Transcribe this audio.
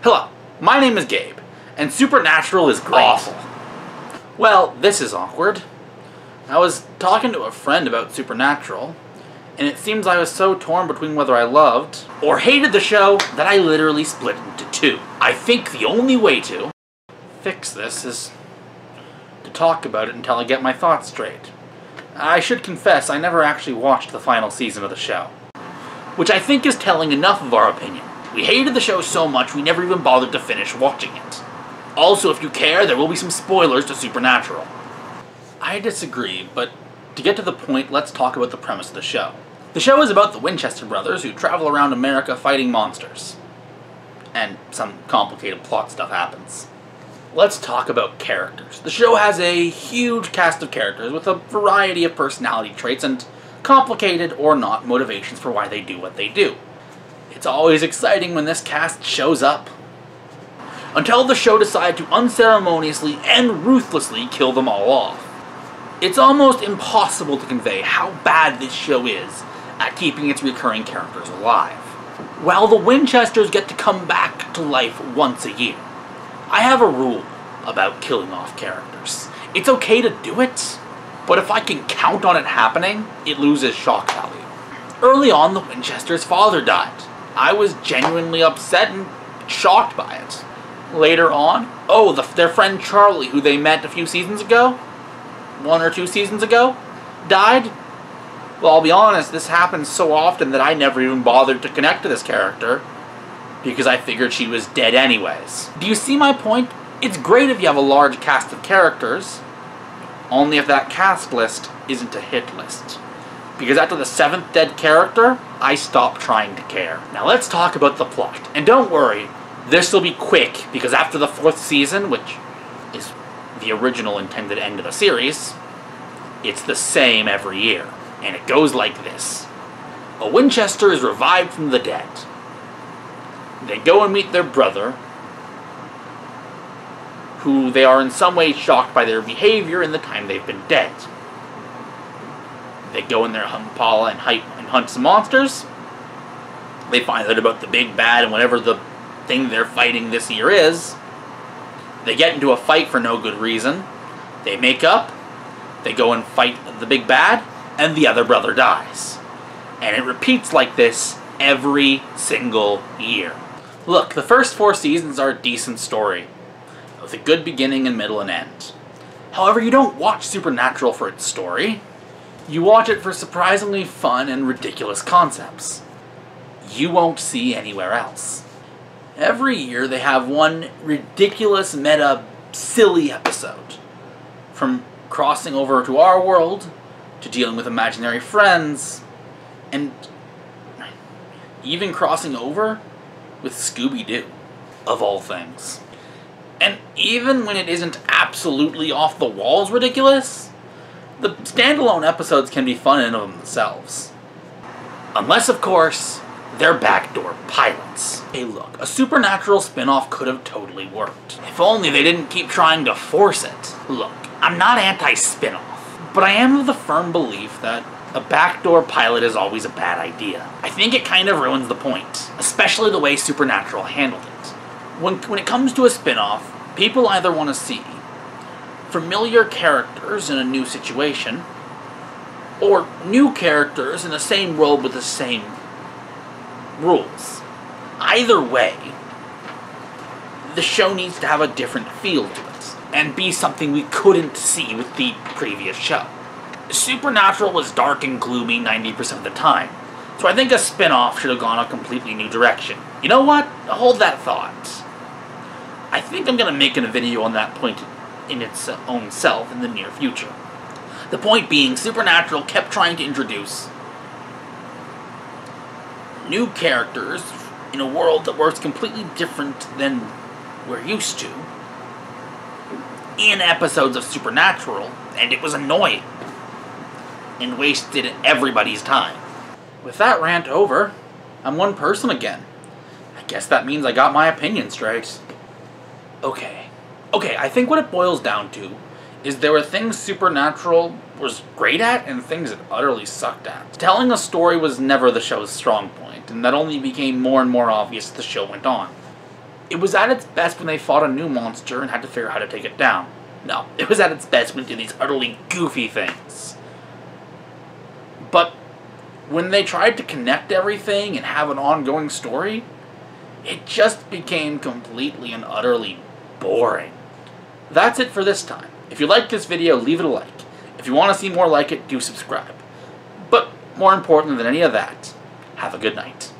Hello, my name is Gabe, and Supernatural is great. Awful. Well, this is awkward. I was talking to a friend about Supernatural, and it seems I was so torn between whether I loved or hated the show that I literally split into two. I think the only way to fix this is to talk about it until I get my thoughts straight. I should confess, I never actually watched the final season of the show. Which I think is telling enough of our opinion. We hated the show so much we never even bothered to finish watching it. Also, if you care, there will be some spoilers to Supernatural. I disagree, but to get to the point, let's talk about the premise of the show. The show is about the Winchester brothers who travel around America fighting monsters. And some complicated plot stuff happens. Let's talk about characters. The show has a huge cast of characters with a variety of personality traits and complicated or not motivations for why they do what they do. It's always exciting when this cast shows up. Until the show decides to unceremoniously and ruthlessly kill them all off. It's almost impossible to convey how bad this show is at keeping its recurring characters alive. While the Winchesters get to come back to life once a year, I have a rule about killing off characters. It's okay to do it, but if I can count on it happening, it loses shock value. Early on, the Winchester's father died. I was genuinely upset and shocked by it. Later on, oh, the, their friend Charlie, who they met a few seasons ago, one or two seasons ago, died. Well, I'll be honest, this happens so often that I never even bothered to connect to this character because I figured she was dead anyways. Do you see my point? It's great if you have a large cast of characters, only if that cast list isn't a hit list. Because after the seventh dead character, I stopped trying to care. Now let's talk about the plot. And don't worry, this will be quick, because after the fourth season, which is the original intended end of the series, it's the same every year. And it goes like this. A Winchester is revived from the dead. They go and meet their brother, who they are in some way shocked by their behavior in the time they've been dead. They go in their Impala and, hype, and hunt some monsters. They find out about the big bad and whatever the thing they're fighting this year is. They get into a fight for no good reason. They make up. They go and fight the big bad, and the other brother dies. And it repeats like this every single year. Look, the first four seasons are a decent story, with a good beginning and middle and end. However, you don't watch Supernatural for its story. You watch it for surprisingly fun and ridiculous concepts. You won't see anywhere else. Every year they have one ridiculous, meta, silly episode. From crossing over to our world, to dealing with imaginary friends, and even crossing over with Scooby Doo, of all things. And even when it isn't absolutely off the walls ridiculous, the standalone episodes can be fun in of themselves. Unless, of course, they're backdoor pilots. Hey look, a supernatural spin-off could have totally worked. If only they didn't keep trying to force it. Look, I'm not anti-spin-off, but I am of the firm belief that a backdoor pilot is always a bad idea. I think it kind of ruins the point, especially the way Supernatural handled it. When, when it comes to a spin-off, people either want to see familiar characters in a new situation, or new characters in the same world with the same rules. Either way, the show needs to have a different feel to it, and be something we couldn't see with the previous show. Supernatural was dark and gloomy 90% of the time, so I think a spin-off should have gone a completely new direction. You know what? Hold that thought. I think I'm going to make a video on that point in its own self in the near future. The point being, Supernatural kept trying to introduce new characters in a world that works completely different than we're used to in episodes of Supernatural, and it was annoying and wasted everybody's time. With that rant over, I'm one person again. I guess that means I got my opinion straight. Okay. Okay, I think what it boils down to is there were things Supernatural was great at and things it utterly sucked at. Telling a story was never the show's strong point, and that only became more and more obvious as the show went on. It was at its best when they fought a new monster and had to figure out how to take it down. No, it was at its best when it did these utterly goofy things. But when they tried to connect everything and have an ongoing story, it just became completely and utterly boring. That's it for this time. If you liked this video, leave it a like. If you want to see more like it, do subscribe. But more important than any of that, have a good night.